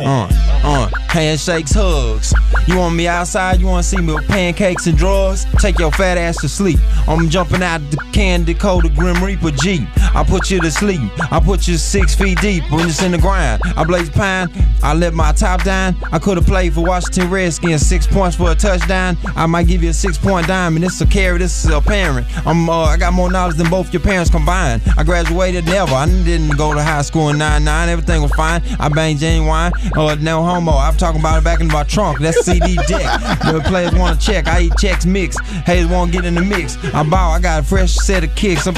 Uh, uh, handshakes, hugs. You want me outside? You want to see me with pancakes and drawers? Take your fat ass to sleep. I'm jumping out the can Dakota Grim Reaper Jeep. I put you to sleep. I put you six feet deep when it's in the ground. I blaze pine. I let my top down. I could have played for Washington Redskins. Six points for a touchdown. I might give you a six point diamond. This is a carry. This is a parent. I'm. Uh, I got more knowledge than both your parents combined. I graduated never. I didn't go to high school in '99. Everything was fine. I banged Jane Wine. Uh, no homo. I'm talking about it back in my trunk. That's CD deck. The players want to check. I eat checks mixed. Want to get in the mix. I ball. I got a fresh set of kicks. I'm